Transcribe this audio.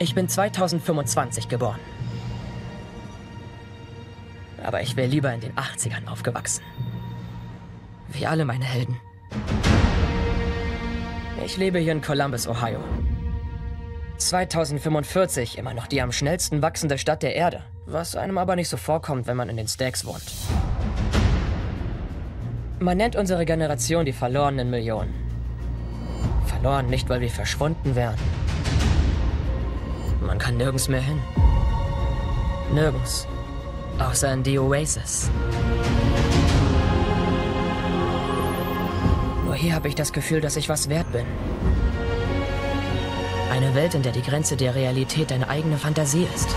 Ich bin 2025 geboren. Aber ich wäre lieber in den 80ern aufgewachsen. Wie alle meine Helden. Ich lebe hier in Columbus, Ohio. 2045 immer noch die am schnellsten wachsende Stadt der Erde, was einem aber nicht so vorkommt, wenn man in den Stacks wohnt. Man nennt unsere Generation die verlorenen Millionen. Verloren nicht, weil wir verschwunden wären. Man kann nirgends mehr hin. Nirgends. Außer in die Oasis. Nur hier habe ich das Gefühl, dass ich was wert bin. Eine Welt, in der die Grenze der Realität eine eigene Fantasie ist.